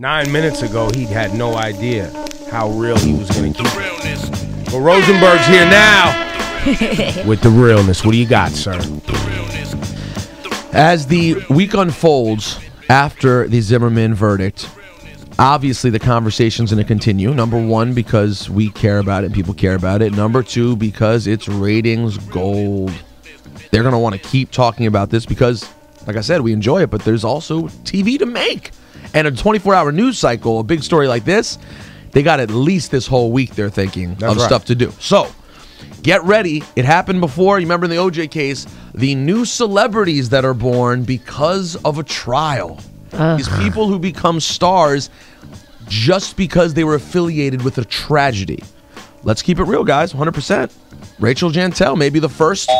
Nine minutes ago, he had no idea how real he was going to keep it. But Rosenberg's here now with the realness. What do you got, sir? As the week unfolds after the Zimmerman verdict, obviously the conversation's going to continue. Number one, because we care about it and people care about it. Number two, because it's ratings gold. They're going to want to keep talking about this because, like I said, we enjoy it, but there's also TV to make. And a 24 hour news cycle, a big story like this, they got at least this whole week, they're thinking, That's of right. stuff to do. So, get ready. It happened before. You remember in the OJ case, the new celebrities that are born because of a trial. These people who become stars just because they were affiliated with a tragedy. Let's keep it real, guys. 100%. Rachel Jeantel, may be the first,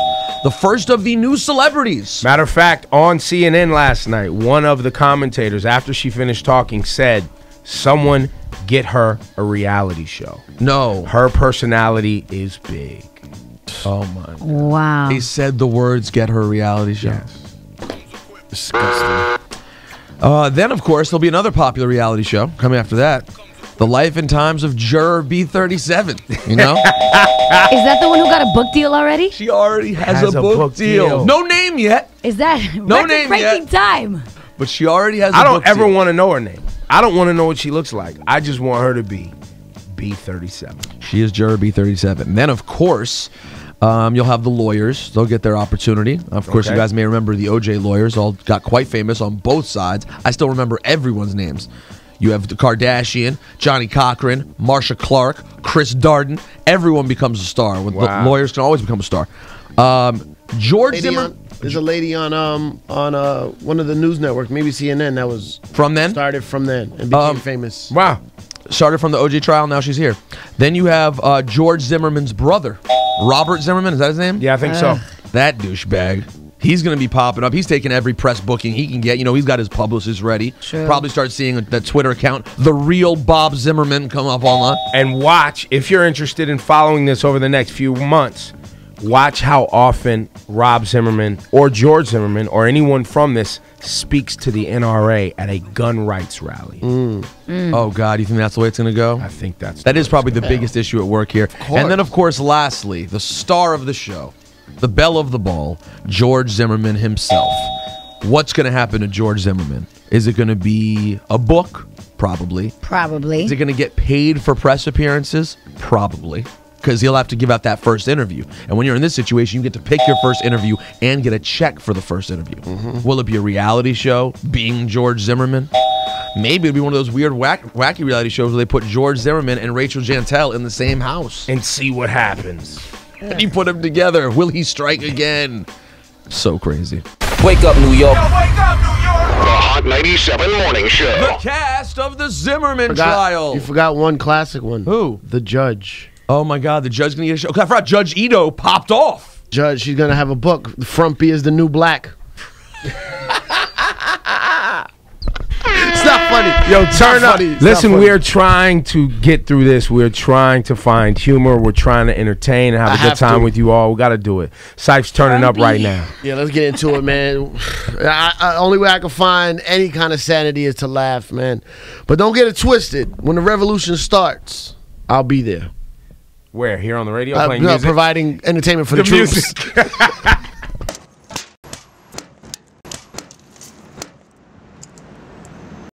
the first of the new celebrities. Matter of fact, on CNN last night, one of the commentators, after she finished talking, said, Someone get her a reality show. No. Her personality is big. Oh my. Wow. He said the words "get her a reality show." Yes. Disgusting. Uh, then, of course, there'll be another popular reality show coming after that. The Life and Times of Juror B37. You know? Is that the one who got a book deal already? she already has, Has a, a book, book deal. deal. No name yet, Is that No name breaking yet. time? but she already has a I don't book ever want to know her name. I don't want to know what she looks like. I just want her to be B37. She is Juror B37. Then, of course, um, you'll have the lawyers. They'll get their opportunity. Of course, you guys may remember the OJ lawyers all got quite famous on both sides. I still remember everyone's names. You have the Kardashian, Johnnie Cochran, Marcia Clark, Chris Darden. Everyone becomes a star. With Wow. lawyers can always become a star. Um, George Lady Zimmer on, there's a lady on um on uh one of the news networks, maybe CNN, that was from then started from then and became Um, famous. Wow. started from the OJ trial. Now she's here. Then you have uh, George Zimmerman's brother, Robert Zimmerman. Is that his name? Yeah, I think so. That douchebag. He's going to be popping up. He's taking every press booking he can get. You know, he's got his publicist ready. True. Probably start seeing that Twitter account, the real Bob Zimmerman, come up online. And watch, if you're interested in following this over the next few months, watch how often Rob Zimmerman or George Zimmerman or anyone from this speaks to the NRA at a gun rights rally. Mm. Mm. Oh God, you think that's the way it's going to go? I think that's That is probably the biggest issue at work here. And then, of course, lastly, the star of the show, the belle of the ball, George Zimmerman himself. What's going to happen to George Zimmerman? Is it going to be a book? Probably. Probably. Is it going to get paid for press appearances? Probably. Because he'll have to give out that first interview. And when you're in this situation, you get to pick your first interview and get a check for the first interview. Mm-hmm. Will it be a reality show, being George Zimmerman? Maybe it'll be one of those weird, whack, wacky reality shows where they put George Zimmerman and Rachel Jeantel in the same house. and see what happens. And you put them together. Will he strike again? So crazy. Wake up, New York. The Hot 97 Morning Show. The cast of the Zimmerman Forgot- trial. You forgot one classic one. Who? The judge. Oh my God, the judge gonna get a show. 'Cause I forgot Judge Ito popped off. Judge, she's gonna have a book. Frumpy is the new black. it's not funny. Yo, turn up. Listen, we're trying to get through this. We're trying to find humor. We're trying to entertain and have I a good have time to. with you all. We got to do it. Sipes turning up right now. Yeah, let's get into it, man. I, I, only way I can find any kind of sanity is to laugh, man. But don't get it twisted. When the revolution starts, I'll be there. Where? Here on the radio Uh, playing uh, music? providing entertainment for the, The troops. music.